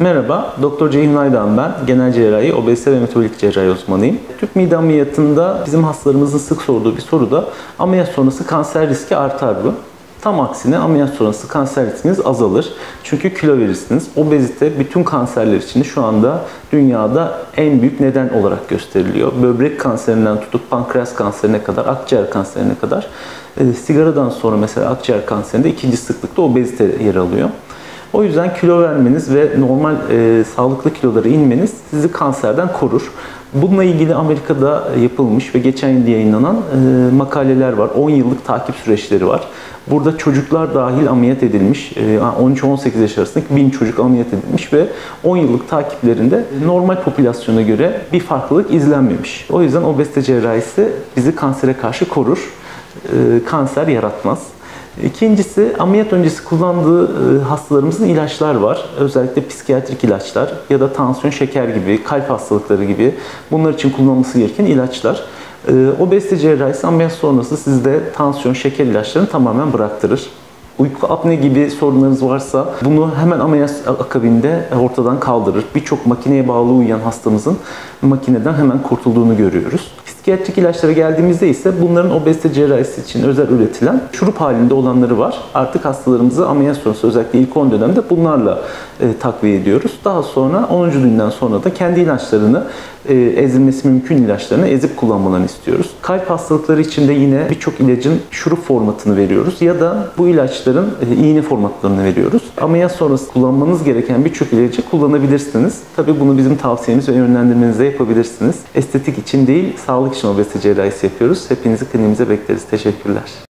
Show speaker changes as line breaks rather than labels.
Merhaba, Doktor Ceyhun Aydan ben. Genel cerrahi, obezite ve metabolik cerrahi uzmanıyım. Tüp mide ameliyatında bizim hastalarımızın sık sorduğu bir soru da ameliyat sonrası kanser riski artar mı? Tam aksine ameliyat sonrası kanser riskiniz azalır. Çünkü kilo verirsiniz. Obezite bütün kanserler için şu anda dünyada en büyük neden olarak gösteriliyor. Böbrek kanserinden tutup pankreas kanserine kadar, akciğer kanserine kadar. E, sigaradan sonra mesela akciğer kanserinde ikinci sıklıkta obezite yer alıyor. O yüzden kilo vermeniz ve normal e, sağlıklı kilolara inmeniz sizi kanserden korur. Bununla ilgili Amerika'da yapılmış ve geçen yıl yayınlanan e, makaleler var. 10 yıllık takip süreçleri var. Burada çocuklar dahil ameliyat edilmiş. E, 13-18 yaş arasındaki 1000 çocuk ameliyat edilmiş ve 10 yıllık takiplerinde normal popülasyona göre bir farklılık izlenmemiş. O yüzden obezite cerrahisi bizi kansere karşı korur. E, kanser yaratmaz. İkincisi ameliyat öncesi kullandığı e, hastalarımızın ilaçlar var. Özellikle psikiyatrik ilaçlar ya da tansiyon, şeker gibi, kalp hastalıkları gibi bunlar için kullanılması gereken ilaçlar. E, obezite cerrahisi ameliyat sonrası sizde tansiyon, şeker ilaçlarını tamamen bıraktırır. Uyku apne gibi sorunlarınız varsa bunu hemen ameliyat akabinde ortadan kaldırır. Birçok makineye bağlı uyuyan hastamızın makineden hemen kurtulduğunu görüyoruz. Psikiyatrik ilaçlara geldiğimizde ise bunların obezite cerrahisi için özel üretilen şurup halinde olanları var. Artık hastalarımızı ameliyat sonrası özellikle ilk 10 dönemde bunlarla e, takviye ediyoruz. Daha sonra 10. günden sonra da kendi ilaçlarını e, ezilmesi mümkün ilaçlarını ezip kullanmalarını istiyoruz. Kalp hastalıkları için de yine birçok ilacın şurup formatını veriyoruz ya da bu ilaçların e, iğne formatlarını veriyoruz. Ameliyat sonrası kullanmanız gereken birçok ilacı kullanabilirsiniz. Tabii bunu bizim tavsiyemiz ve yönlendirmenizle yapabilirsiniz. Estetik için değil, sağlık için obezite cerrahisi yapıyoruz. Hepinizi kliniğimize bekleriz. Teşekkürler.